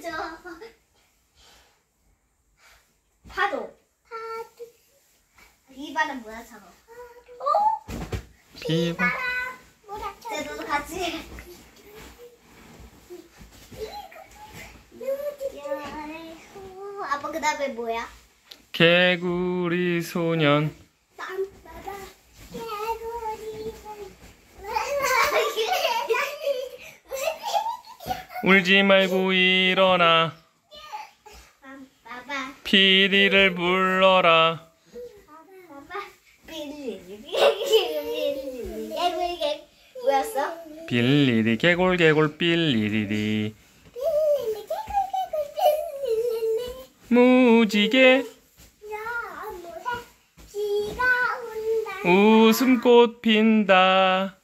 줘. 파도. 파도. 비바람 뭐야처럼. 어? 비바람 뭐야처럼. 너도 같이. 아빠 그 다음에 뭐야? 개구리 소년. 울지 말고 일어나. 피리를 불러라. 뭐였어? 빌리리 개골 개골 빌리리리. 무지개 웃음꽃 핀다.